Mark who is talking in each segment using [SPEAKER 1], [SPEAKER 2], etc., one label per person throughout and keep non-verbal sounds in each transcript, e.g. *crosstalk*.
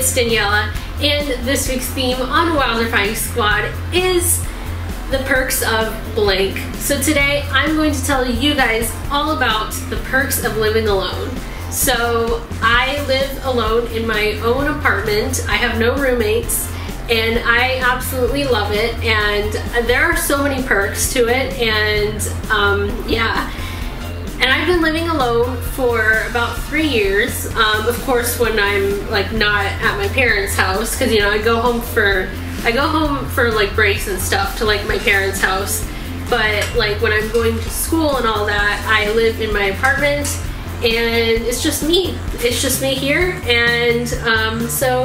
[SPEAKER 1] it's Daniela, and this week's theme on Wowzerfying Squad is the perks of blank. So today I'm going to tell you guys all about the perks of living alone. So I live alone in my own apartment. I have no roommates and I absolutely love it and there are so many perks to it and um, yeah and I've been living alone for about three years. Um, of course when I'm like not at my parents house because you know I go home for I go home for like breaks and stuff to like my parents house. But like when I'm going to school and all that I live in my apartment and it's just me. It's just me here. And um, so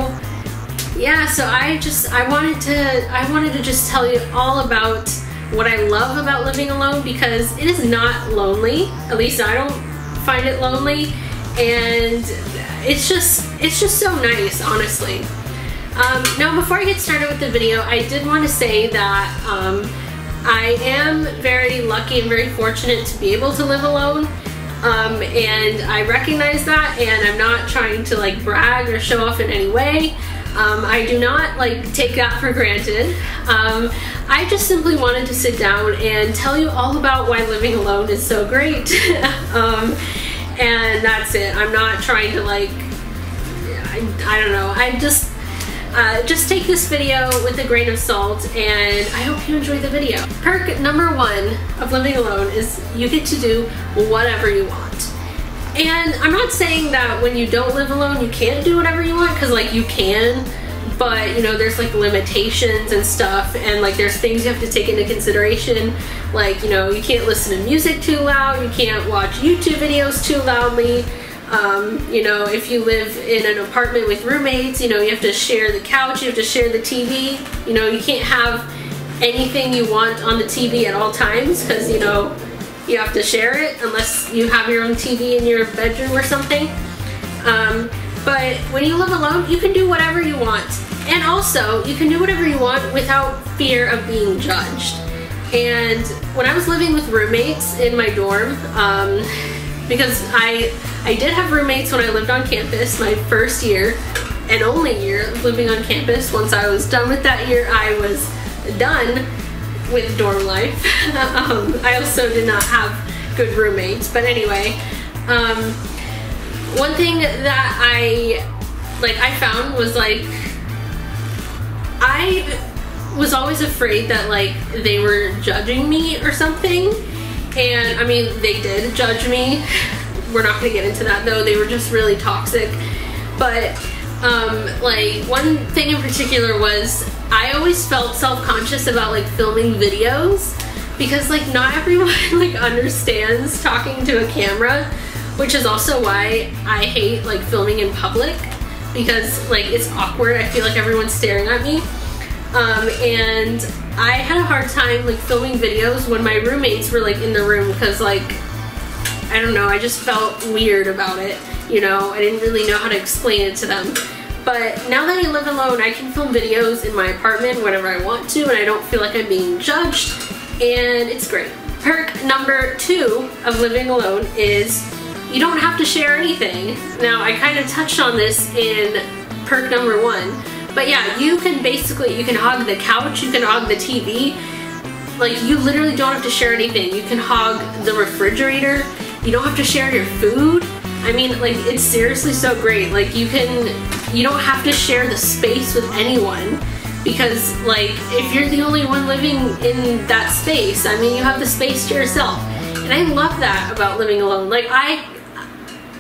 [SPEAKER 1] yeah, so I just I wanted to I wanted to just tell you all about what I love about living alone because it is not lonely. At least I don't find it lonely and it's just it's just so nice, honestly. Um, now before I get started with the video, I did want to say that um, I am very lucky and very fortunate to be able to live alone. Um, and I recognize that and I'm not trying to like brag or show off in any way. Um, I do not like take that for granted. Um, I just simply wanted to sit down and tell you all about why living alone is so great. *laughs* um, and that's it. I'm not trying to like, I, I don't know. I just, uh, just take this video with a grain of salt and I hope you enjoy the video. Perk number one of living alone is you get to do whatever you want. And I'm not saying that when you don't live alone you can't do whatever you want because like you can but you know there's like limitations and stuff and like there's things you have to take into consideration. Like you know you can't listen to music too loud you can't watch YouTube videos too loudly. Um, you know if you live in an apartment with roommates you know you have to share the couch you have to share the TV you know you can't have anything you want on the TV at all times because you know you have to share it unless you have your own TV in your bedroom or something. Um, but when you live alone, you can do whatever you want. And also, you can do whatever you want without fear of being judged. And when I was living with roommates in my dorm, um, because I, I did have roommates when I lived on campus my first year and only year of living on campus. Once I was done with that year, I was done with dorm life. *laughs* um, I also did not have good roommates, but anyway, um, one thing that I like I found was like I was always afraid that like they were judging me or something, and I mean they did judge me. *laughs* We're not gonna get into that though. They were just really toxic, but um, like one thing in particular was I always felt self-conscious about like filming videos because like not *laughs* everyone like understands talking to a camera which is also why I hate like filming in public because like it's awkward. I feel like everyone's staring at me. Um, and I had a hard time like filming videos when my roommates were like in the room because like I don't know I just felt weird about it you know I didn't really know how to explain it to them but now that I live alone, I can film videos in my apartment whenever I want to and I don't feel like I'm being judged and it's great. Perk number two of living alone is you don't have to share anything. Now I kind of touched on this in perk number one, but yeah, you can basically, you can hog the couch, you can hog the TV, like you literally don't have to share anything. You can hog the refrigerator, you don't have to share your food. I mean, like, it's seriously so great. Like, you can, you don't have to share the space with anyone because, like, if you're the only one living in that space, I mean, you have the space to yourself. And I love that about living alone. Like, I,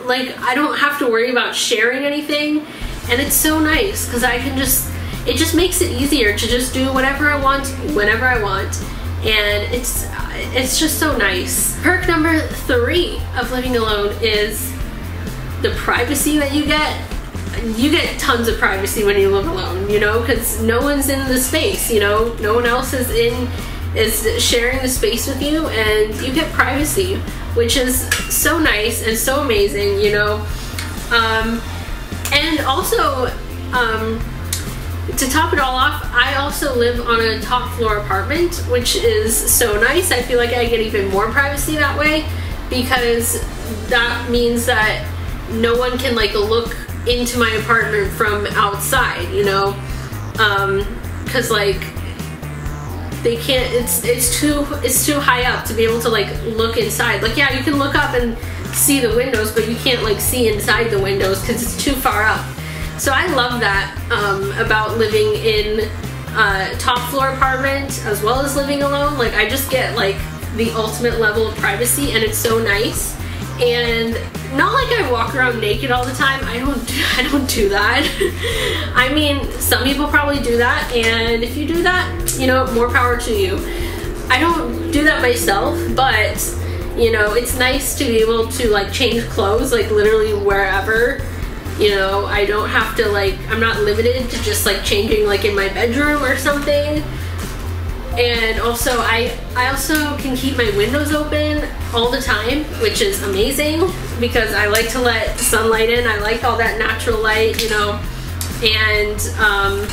[SPEAKER 1] like, I don't have to worry about sharing anything. And it's so nice because I can just, it just makes it easier to just do whatever I want, whenever I want. And it's, it's just so nice. Perk number three of living alone is the privacy that you get you get tons of privacy when you live alone you know because no one's in the space you know? No one else is in is sharing the space with you and you get privacy which is so nice and so amazing you know? Um, and also um, to top it all off I also live on a top floor apartment which is so nice. I feel like I get even more privacy that way because that means that no one can like look into my apartment from outside, you know? Um, cause like, they can't, it's, it's too, it's too high up to be able to like look inside. Like, yeah, you can look up and see the windows, but you can't like see inside the windows because it's too far up. So I love that um, about living in a top floor apartment as well as living alone. Like I just get like the ultimate level of privacy and it's so nice. And not like I walk around naked all the time. I don't do, *laughs* I don't do that. *laughs* I mean, some people probably do that and if you do that, you know, more power to you. I don't do that myself, but you know, it's nice to be able to like change clothes like literally wherever. You know, I don't have to like, I'm not limited to just like changing like in my bedroom or something. And also I, I also can keep my windows open all the time, which is amazing because I like to let sunlight in. I like all that natural light, you know, and um,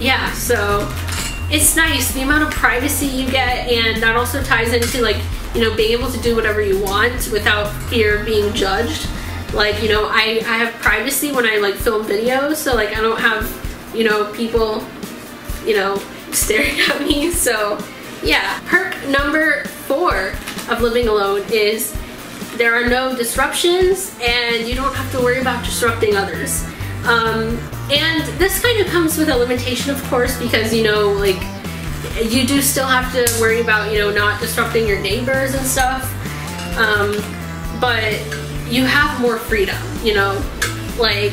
[SPEAKER 1] yeah, so it's nice the amount of privacy you get and that also ties into like you know, being able to do whatever you want without fear of being judged. Like, you know, I, I have privacy when I like film videos, so like I don't have, you know, people, you know, *laughs* staring at me. So yeah. Perk number four of living alone is there are no disruptions and you don't have to worry about disrupting others. Um, and this kind of comes with a limitation, of course, because, you know, like, you do still have to worry about, you know, not disrupting your neighbors and stuff. Um, but you have more freedom, you know, like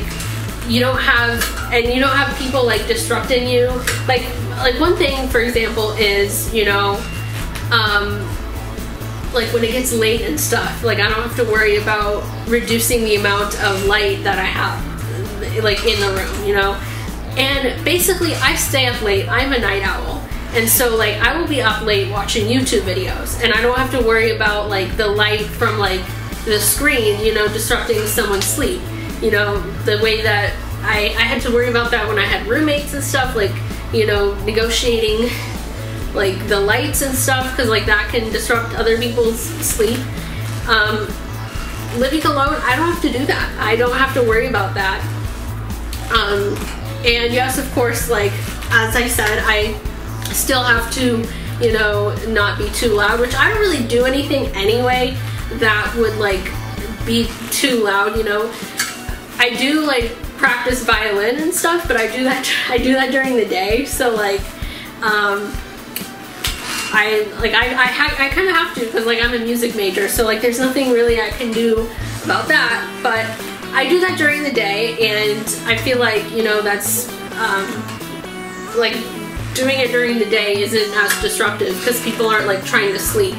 [SPEAKER 1] you don't have, and you don't have people like disrupting you. Like, like one thing, for example, is, you know, um, like when it gets late and stuff, like I don't have to worry about reducing the amount of light that I have, like in the room, you know? And basically, I stay up late. I'm a night owl. And so like I will be up late watching YouTube videos and I don't have to worry about like the light from like the screen, you know, disrupting someone's sleep. You know, the way that I, I had to worry about that when I had roommates and stuff, like, you know, negotiating like the lights and stuff because like that can disrupt other people's sleep. Um, living alone, I don't have to do that. I don't have to worry about that. Um, and yes, of course, like as I said, I still have to, you know, not be too loud, which I don't really do anything anyway that would like be too loud, you know. I do like practice violin and stuff, but I do that *laughs* I do that during the day, so like um I like I I, I kind of have to because like I'm a music major, so like there's nothing really I can do about that, but I do that during the day and I feel like, you know, that's um like doing it during the day isn't as disruptive because people aren't like trying to sleep.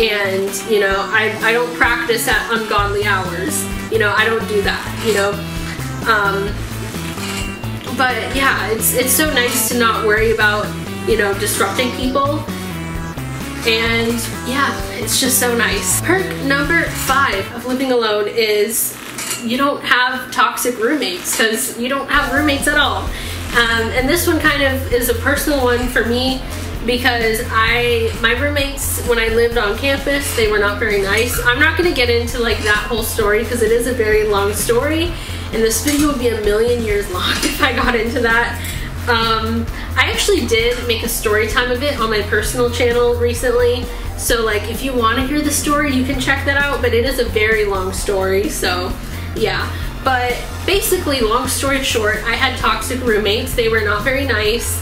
[SPEAKER 1] And, you know, I, I don't practice at ungodly hours. You know, I don't do that, you know. Um, but yeah, it's, it's so nice to not worry about, you know, disrupting people. And yeah, it's just so nice. Perk number five of living alone is you don't have toxic roommates because you don't have roommates at all. Um, and this one kind of is a personal one for me because I, my roommates, when I lived on campus, they were not very nice. I'm not gonna get into like that whole story because it is a very long story and this video would be a million years long *laughs* if I got into that. Um, I actually did make a story time of it on my personal channel recently. So like if you want to hear the story, you can check that out, but it is a very long story, so yeah. But basically, long story short, I had toxic roommates. They were not very nice.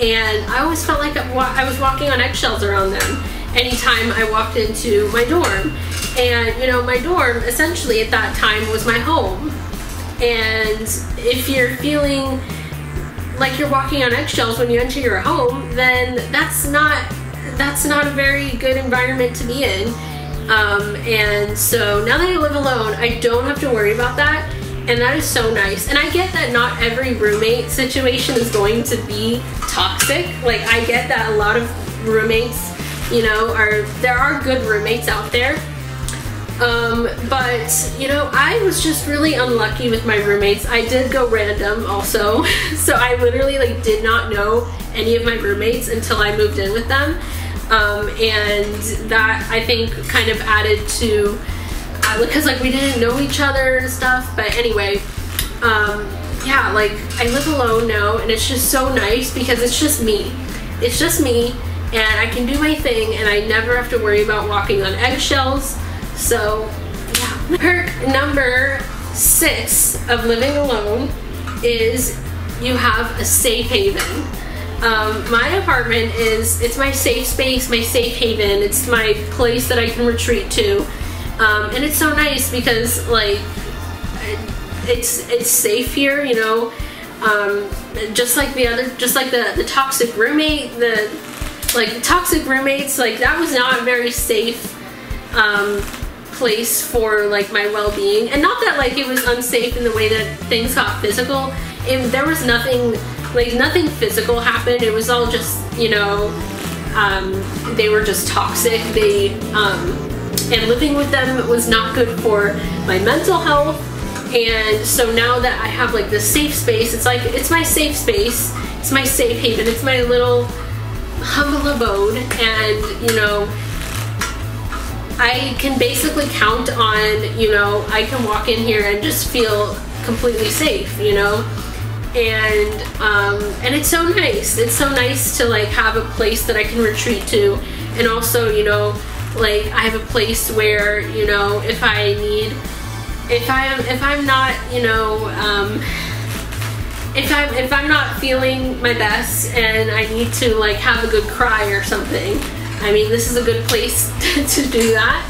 [SPEAKER 1] And I always felt like I was walking on eggshells around them anytime I walked into my dorm. And, you know, my dorm essentially at that time was my home. And if you're feeling like you're walking on eggshells when you enter your home, then that's not that's not a very good environment to be in. Um, and so now that I live alone, I don't have to worry about that and that is so nice. And I get that not every roommate situation is going to be toxic. Like I get that a lot of roommates, you know, are there are good roommates out there. Um, but you know, I was just really unlucky with my roommates. I did go random also, *laughs* so I literally like did not know any of my roommates until I moved in with them. Um, and that I think kind of added to because like we didn't know each other and stuff. But anyway, um, yeah, like I live alone now and it's just so nice because it's just me. It's just me and I can do my thing and I never have to worry about walking on eggshells. So yeah. Perk number six of living alone is you have a safe haven. Um, my apartment is, it's my safe space, my safe haven. It's my place that I can retreat to. Um, and it's so nice because like, it's, it's safe here, you know. Um, just like the other, just like the, the toxic roommate, the, like toxic roommates, like that was not a very safe, um, place for like my well-being. And not that like it was unsafe in the way that things got physical. It, there was nothing like nothing physical happened. It was all just you know um, they were just toxic. They um, and living with them was not good for my mental health and so now that I have like this safe space it's like it's my safe space it's my safe haven it's my little humble abode and you know I can basically count on, you know, I can walk in here and just feel completely safe, you know? And um, and it's so nice. It's so nice to like have a place that I can retreat to, and also, you know, like I have a place where you know if I need, if I am if I'm not, you know, um, if I'm if I'm not feeling my best and I need to like have a good cry or something, I mean, this is a good place *laughs* to do that.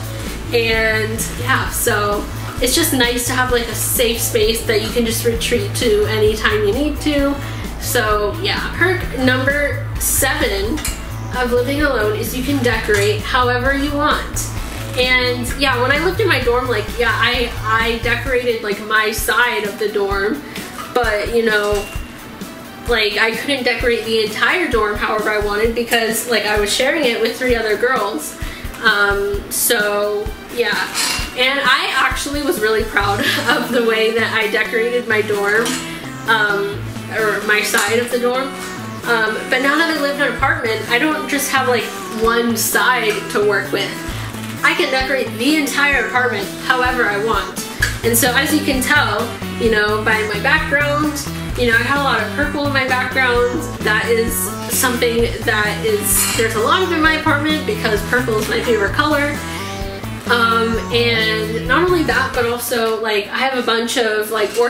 [SPEAKER 1] And yeah, so it's just nice to have like a safe space that you can just retreat to anytime you need to. So yeah, perk number seven of living alone is you can decorate however you want. And yeah, when I lived in my dorm, like yeah, I, I decorated like my side of the dorm, but you know, like I couldn't decorate the entire dorm however I wanted because like I was sharing it with three other girls. Um, so yeah, and I actually was really proud *laughs* of the way that I decorated my dorm, um, or my side of the dorm. Um, but now that I live in an apartment, I don't just have like one side to work with. I can decorate the entire apartment however I want. And so as you can tell, you know, by my background, you know, I have a lot of purple in my background. That is something that is, there's a lot of in my apartment because purple is my favorite color. Um, and not only that, but also like I have a bunch of like